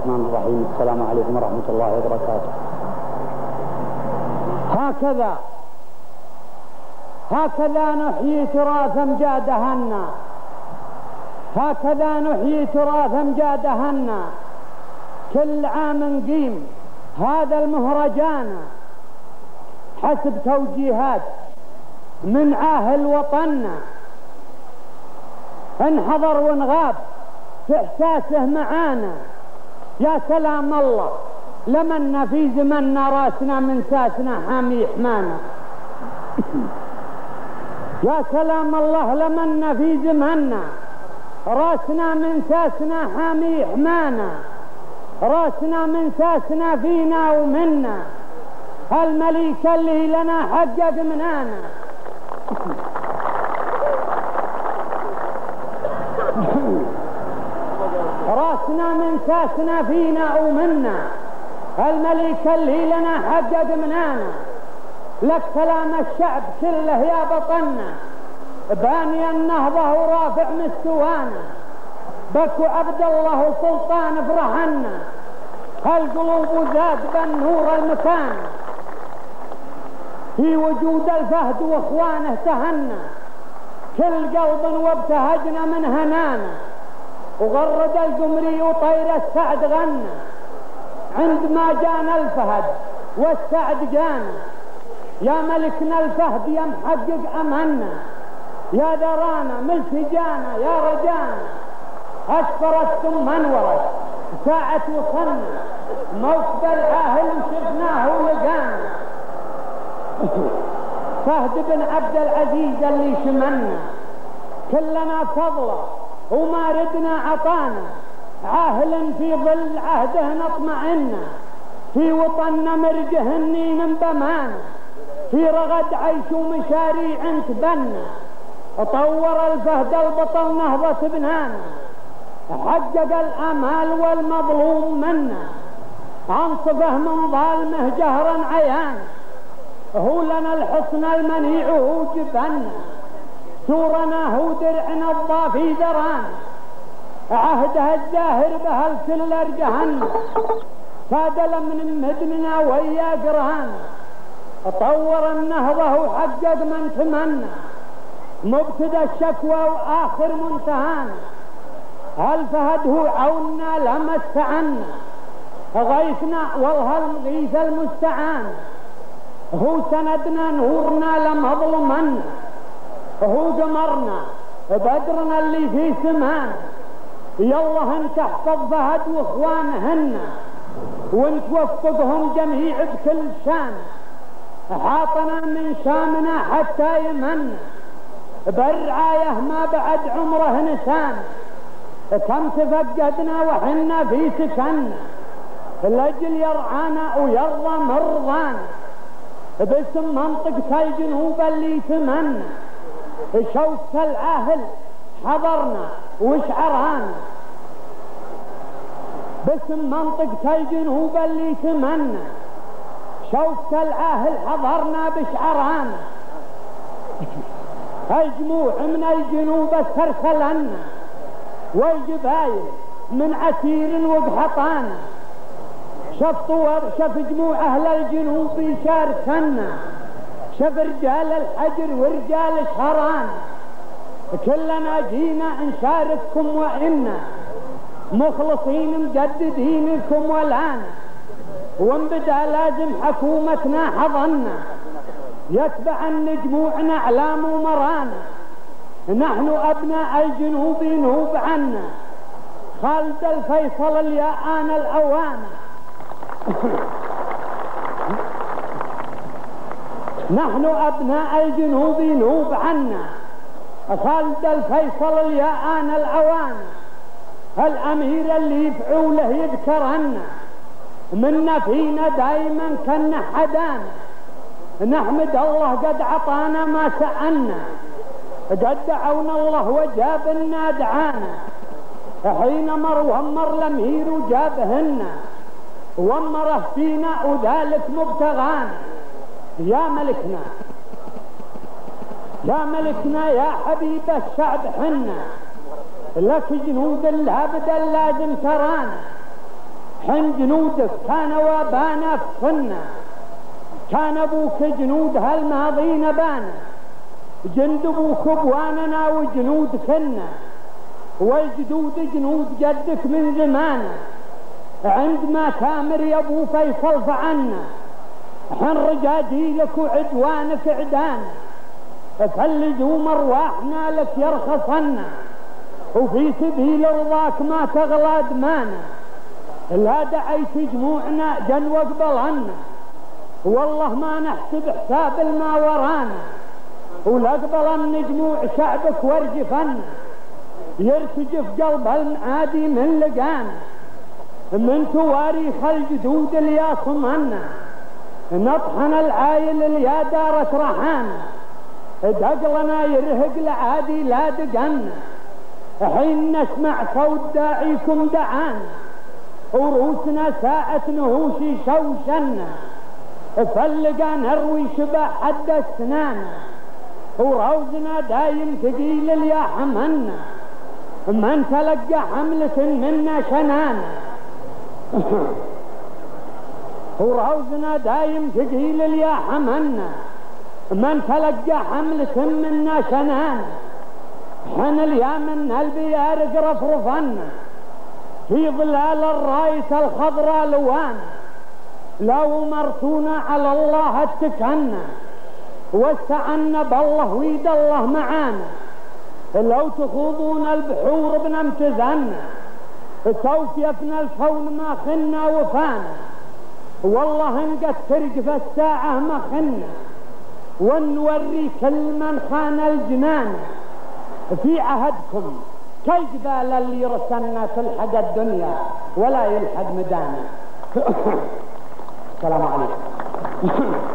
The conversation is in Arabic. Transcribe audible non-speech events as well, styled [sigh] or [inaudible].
الرحمن الرحيم. السلام عليكم ورحمة الله وبركاته. هكذا هكذا نحيي تراثا جادهنا هكذا نحيي تراثا جادهنا كل عام نقيم هذا المهرجان حسب توجيهات من عاهل وطننا انحضر ونغاب في إحساسه معانا. يا سلام الله لمنا في زمننا راسنا من ساسنا حامي حمانا يا سلام الله لمنا في زمننا راسنا من ساسنا حامي حمانا راسنا من ساسنا فينا ومنا. المليك اللي لنا حقق منانا. [laughs] رأسنا من ساسنا فينا ومنا الملك اللي لنا حقق منانا. لك سلام الشعب كله يا بطنا. باني النهضة ورافع مستوانا. بكو عبد الله وسلطان فرحنا هالقلوب زاد بالنور المكان. في وجود الفهد وإخوانه تهنى كل قلب وابتهجنا من هنانا. وغرد القمري وطير السعد غنى عندما جانا الفهد والسعد جانا يا ملكنا الفهد يا محقق أمنا يا ذرانا ملتجانا يا رجانا. أسفرت ثم انورت ساعة وصلنا موكب العاهل وشفناه ولقانا. فهد بن عبد العزيز اللي شمنا. كلنا فضله. وما ردنا عطانا عاهل في ظل عهده نطمئنا في وطننا مرجه من بمانا في رغد عيش ومشاريع تبنى طور الفهد البطل نهضة بنانا حقق الأمال والمظلوم منا أنصفه من ظالمه جهرا عيانا هو لنا الحصن المنيع وهو جبنا سورنا هو درعنا الضافي دران. عهدها الزاهر بها الكل ارجهن فادل من مدننا ويا قرآن. طور النهضة وحقق من تمنى مبتدى الشكوى وآخر منتهانا الفهد هو عوننا لما استعنا غيثنا والله الغيث المستعان. هو سندنا نورنا لما ظلمنا هو قمرنا بدرنا اللي في سمان. يلا انت احفظ فهد واخوانهن وانت وفقهم جميع بكل شان. حاطنا من شامنا حتى يمن. برعاية ما بعد عمره نسان كم تفقدنا وحنا في سكن. لاجل يرعانا ويرضى مرضانا باسم منطقة الجنوب اللي تمنى شوكة الأهل حضرنا وشعرانا باسم منطقة الجنوب اللي تمنى شوكة الأهل حضرنا بشعرانا الجموع من الجنوب استرسلنا والجبايل من عسير وقحطانا شف طور شف جموع أهل الجنوب يشاركنا شف رجال الحجر ورجال شهران كلنا جينا نشارككم وإنا مخلصين مجددين لكم والآن. وان بدا لازم حكومتنا حضنا يتبع جموعنا أعلام ومرانا نحن أبناء الجنوب نوب عنا. خالد الفيصل الياءان الأوان. نحن أبناء الجنوب نوب عنا. خالد الفيصل الياءان الأوان. الأمير اللي يفعوله يذكرنا منا فينا دايما كنا حدانا نحمد الله قد عطانا ما سألنا قد دعونا الله وجاب دعانا. حين مر ومر الأمير وجابهن. ومره فينا وذلك مبتغانا. يا ملكنا يا ملكنا يا حبيب الشعب حنا. لك جنود الهبد لازم ترانا. حن جنودك كان وابانا في صنا كان أبوك جنود هالماضين بانا. جند أبوك بواننا وجنود كنا والجدود جنود جدك من زمانه عندما تامر يا أبو فيصل فعنا. حن رجاجيلك وعدوانك عدانا فلجوم ارواحنا لك يرخصنا. وفي سبيل رضاك ما تغلى دمانا لا دعيت جموعنا جن واقبلنا. والله ما نحسب حساب الما ورانا. ولا قبل جموع شعبك وارجفنا. يرتجف قلب المعادي من لقانا. من تواريخ الجدود اللي يصمنا نطحن العايل اللي يا دارت رحانا دقلنا يرهق العادي لا دقنا حين نسمع صوت داعيكم دعانا وروسنا ساعة نهوشي شوشنا فلقى نروي شبه حد السنانة وروزنا دايم ثقيل اليا حمنا من تلقى حملة منا شنانة وروزنا دايم ثقيل اليا حمنا من تلقى حملة منا شنانة حن اليمن البيارق رفرفنا. في ظلال الراية الخضراء لوان لو مرتونا على الله اتكلنا واستعنا بالله ويد الله معانا. لو تخوضون البحور بنمتزنا توفيفنا الكون ما خنا وفانا. والله انقد ترقف الساعة ما خنا ونوري كل من خان الجنان. في عهدكم كالجبال اللي رسلنا تلحق الدنيا ولا يلحق مدانا. [coughs] السلام عليكم. [coughs]